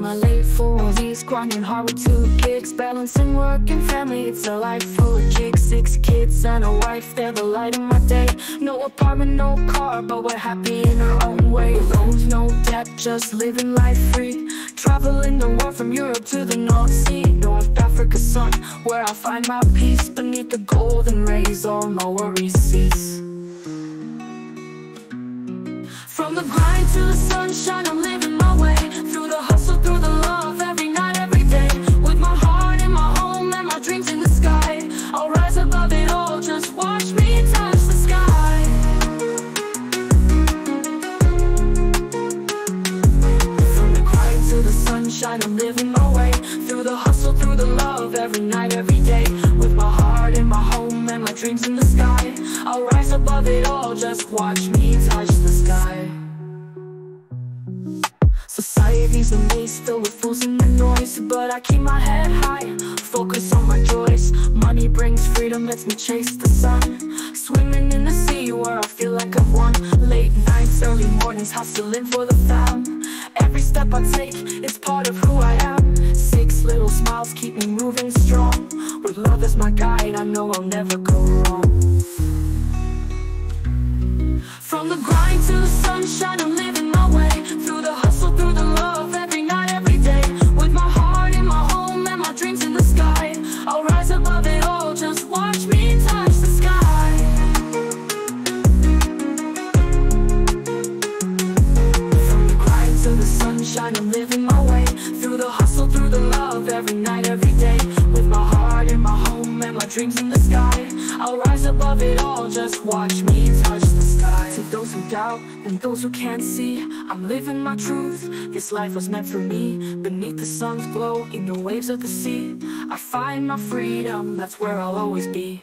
my late 40s Grinding hard with two gigs Balancing work and family It's a life full of gigs Six kids and a wife They're the light of my day. No apartment, no car But we're happy in our own way. Loans, no debt Just living life free. Traveling the world from Europe to the North Sea. North Africa sun Where I find my peace Beneath the golden rays. All my worries cease. From the grind to the sunshine I'm living my way. Through the hustle, Every night, every day. With my heart in my home And my dreams in the sky. I'll rise above it all Just watch me touch the sky. Society's a maze filled with fools and the noise. But I keep my head high, focus on my joys. Money brings freedom, lets me chase the sun. Swimming in the sea where I feel like I've won Late nights, early mornings, hustling for the fam. Every step I take is part of who I am. Six little as my guide, I know I'll never go wrong. From the grind to the sunshine, I'm living my way. Through the hustle, through the love, every night, every day. With my heart in my home and my dreams in the sky. I'll rise above it all, just watch me touch the sky. From the grind to the sunshine, I'm living every night, every day. With my heart in my home and my dreams in the sky. I'll rise above it all, just watch me touch the sky. To those who doubt and those who can't see I'm living my truth, this life was meant for me. Beneath the sun's glow, in the waves of the sea I find my freedom, that's where I'll always be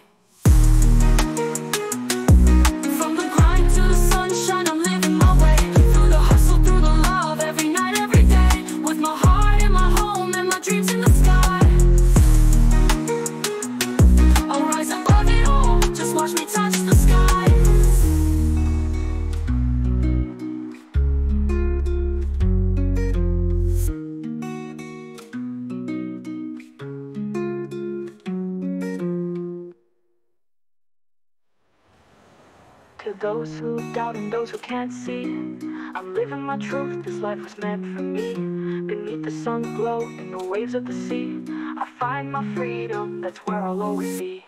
those who doubt and those who can't see. I'm living my truth, this life was meant for me. Beneath the sun's glow, in the waves of the sea I find my freedom, that's where I'll always be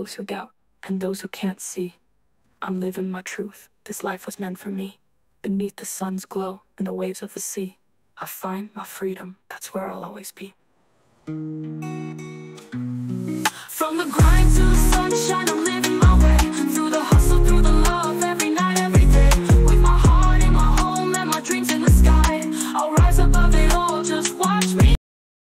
Those who doubt and those who can't see. I'm living my truth, this life was meant for me. Beneath the sun's glow and the waves of the sea I find my freedom, that's where I'll always be. From the grind to